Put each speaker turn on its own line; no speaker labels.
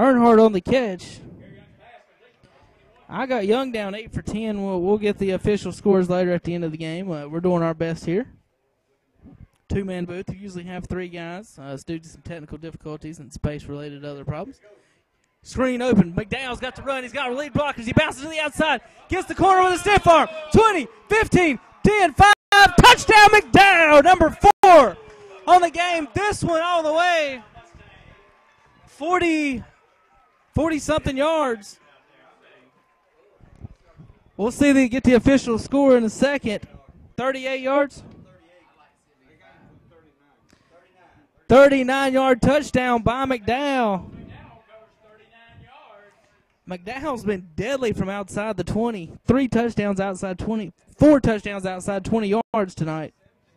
Earnhardt on the catch. I got Young down eight for ten. We'll, we'll get the official scores later at the end of the game. Uh, we're doing our best here. Two man booth. We usually have three guys uh, due to some technical difficulties and space related other problems. Screen open. McDowell's got to run. He's got lead blockers. He bounces to the outside. Gets the corner with a stiff arm. 20, 15, 10, 5. Touchdown McDowell, number four on the game. This one all the way. 40, 40 something yards. We'll see they get the official score in a second. 38 yards. 39 yard touchdown by McDowell. McDowell's been deadly from outside the 20. Three touchdowns outside 20. Four touchdowns outside 20 yards tonight.